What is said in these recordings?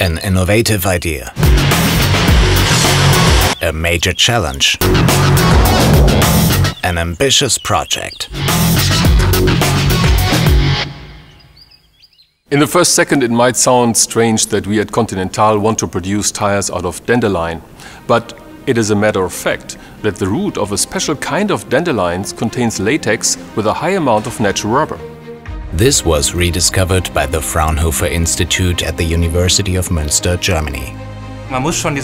An innovative idea. A major challenge. An ambitious project. In the first second, it might sound strange that we at Continental want to produce tires out of dandelion, but it is a matter of fact that the root of a special kind of dandelions contains latex with a high amount of natural rubber. This was rediscovered by the Fraunhofer Institute at the University of Münster, Germany.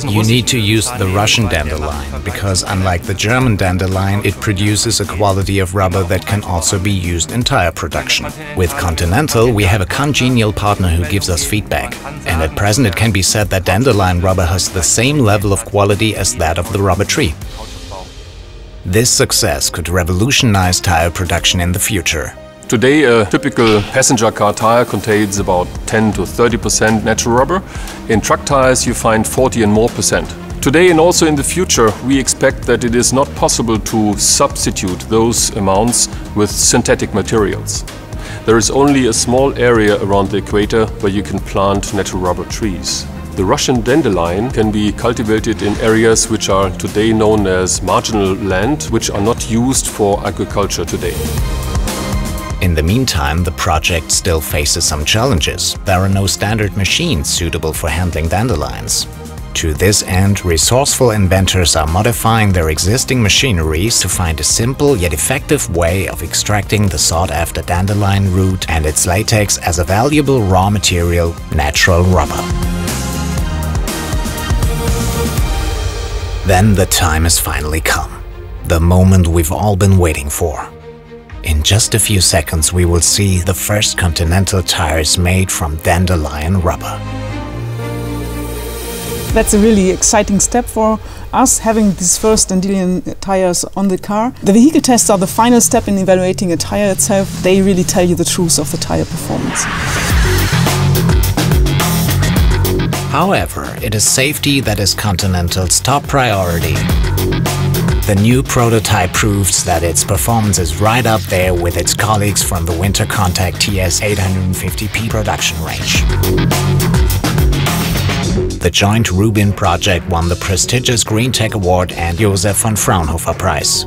You need to use the Russian dandelion, because unlike the German dandelion, it produces a quality of rubber that can also be used in tire production. With Continental, we have a congenial partner who gives us feedback. And at present it can be said that dandelion rubber has the same level of quality as that of the rubber tree. This success could revolutionize tire production in the future. Today, a typical passenger car tire contains about 10 to 30% natural rubber. In truck tires, you find 40 and more percent. Today and also in the future, we expect that it is not possible to substitute those amounts with synthetic materials. There is only a small area around the equator where you can plant natural rubber trees. The Russian dandelion can be cultivated in areas which are today known as marginal land, which are not used for agriculture today. In the meantime, the project still faces some challenges. There are no standard machines suitable for handling dandelions. To this end, resourceful inventors are modifying their existing machineries to find a simple yet effective way of extracting the sought-after dandelion root and its latex as a valuable raw material, natural rubber. Then the time has finally come. The moment we've all been waiting for. In just a few seconds we will see the first Continental tires made from dandelion rubber. That's a really exciting step for us, having these first dandelion tires on the car. The vehicle tests are the final step in evaluating a tire itself. They really tell you the truth of the tire performance. However, it is safety that is Continental's top priority. The new prototype proves that its performance is right up there with its colleagues from the Winter Contact TS 850p production range. The joint Rubin project won the prestigious GreenTec Award and Joseph von Fraunhofer Prize.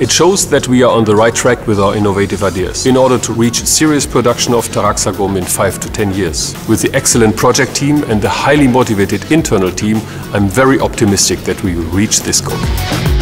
It shows that we are on the right track with our innovative ideas in order to reach serious production of Taraxagum in 5 to 10 years. With the excellent project team and the highly motivated internal team, I'm very optimistic that we will reach this goal.